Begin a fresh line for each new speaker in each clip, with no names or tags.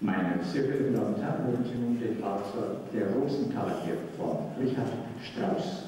Meine sehr verehrten Damen und Herren, nun den Walzer Der Rosenkavalier von Richard Strauss.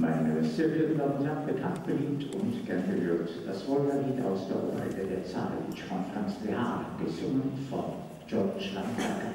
Meine sehr verehrten Damen und Herren, bekannt, beliebt und gern gehört, das Wolga-Lied aus der Operette der Zarewitsch von Franz Lehar, gesungen von George Landberger.